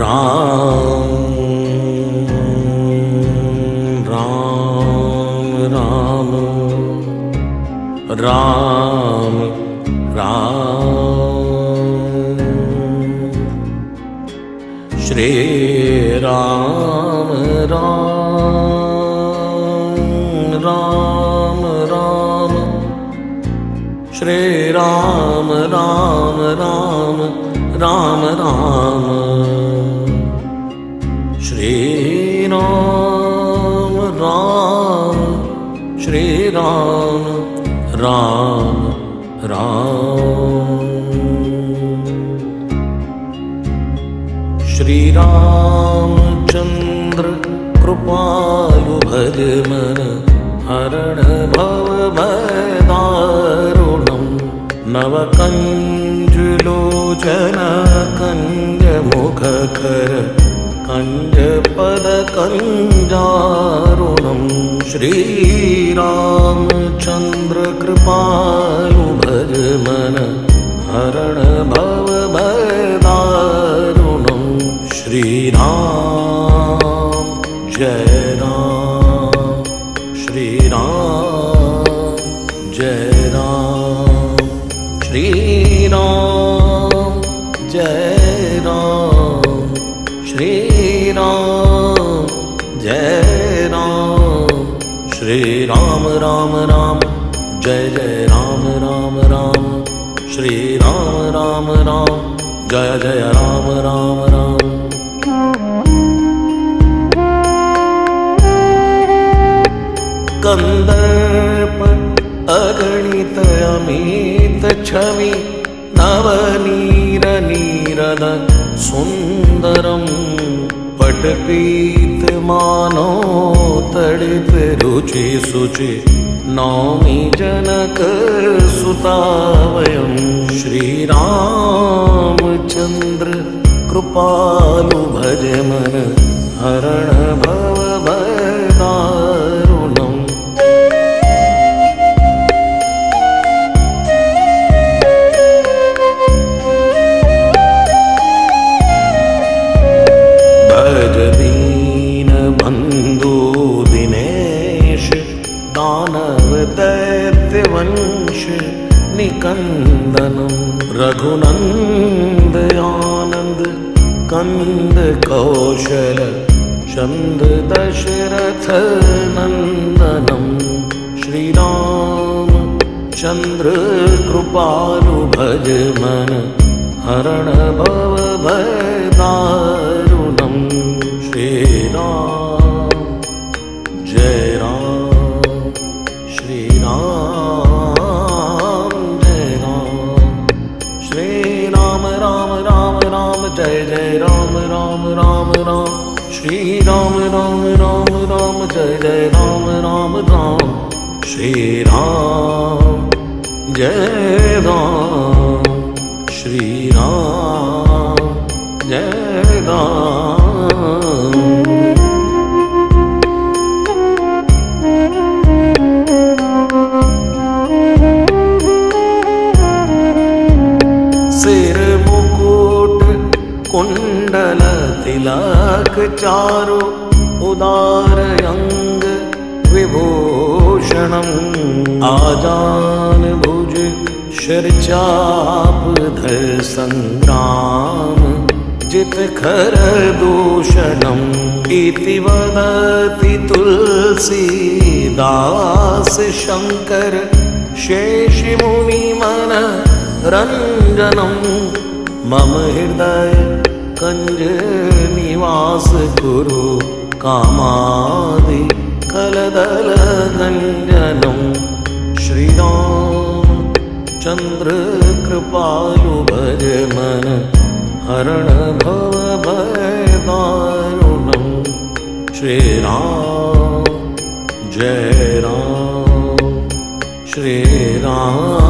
राम राम राम राम राम। श्री राम राम राम राम। श्री राम राम राम राम राम श्री राम राम श्री राम राम राम। श्रीरामचन्द्र कृपालु भज मन हरण भव भदारुणं नवकञ्जुलोचन कञ्जमुखकर कञ्जपदकञ्जारुणं श्रीरामचन्द्र कृपालु भज मन हरण भव भदारुणं श्रीराम जय राम श्रीराम जय राम श्रीराम जय श्रीराम राम राम जय जय राम राम राम श्रीराम राम राम जय जय राम राम राम। कन्दर्प अमित छवि नवनीरनीरद सुन्दरं पटपीत मानो तडित रुचि सुचि नौमि जनक सुतावयं श्रीरामचन्द्र कृपालु भज मन हरण भव निकन्दनं। रघुनन्द आनन्द कन्द कौशल चन्द दशरथ नन्दनं श्रीराम चन्द्र कृपालु भज मन हरण भव भदारुणं। श्रीराम राम श्रीराम राम राम राम जय जय राम राम राम श्रीराम जय राम श्रीराम जय राम सिर मुकुट कुण्डल तिलक चारु उदार अङ्ग विभूषणम्। आजान भुज शिरचाप धर सङ्ग्राम जित खर दूषणम्। इति वदति तुलसीदास शङ्कर शेषिमुनिमन रञ्जनं मम हृदय कञ्ज निवास कुरु कामादि कलदलगञ्जनं श्रीराम चन्द्र कृपालु भज मन हरण भव भयदारुणं श्रीराम जय राम श्रीराम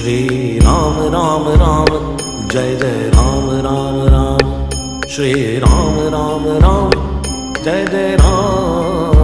श्रीराम राम राम जय जय राम राम राम। श्रीराम राम राम। जय जय राम